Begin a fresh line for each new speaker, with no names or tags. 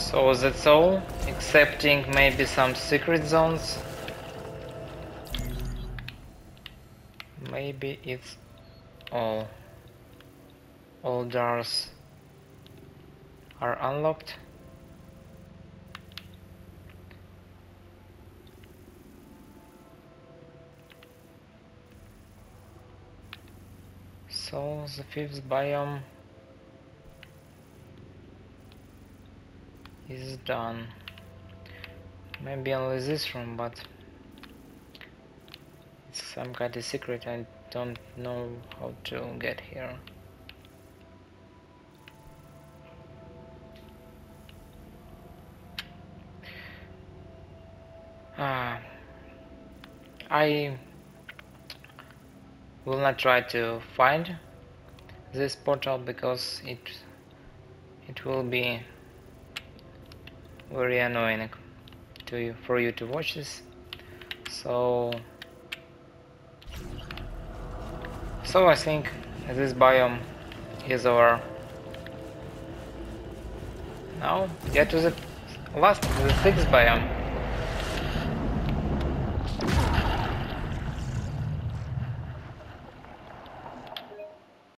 So that's all, excepting maybe some secret zones. Maybe it's all. All doors are unlocked. So the fifth biome is done. Maybe only this room, but it's some kind of secret. I don't know how to get here. Ah, I will not try to find this portal because it it will be very annoying to you for you to watch this. So so I think this biome is over. Now get to the last the sixth biome